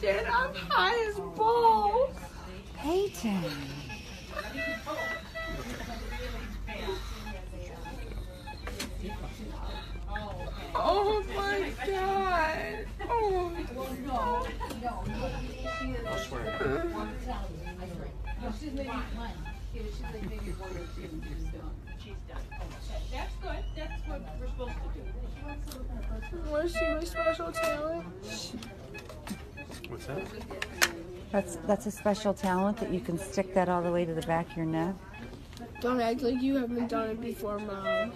Dad, I'm high as balls. Peyton. Oh my god. Oh, I'll swear. Oh, that's good. That's what we're supposed to do. want to see my special talent? That's that's a special talent that you can stick that all the way to the back of your neck. Don't act like you haven't done it before, Mom.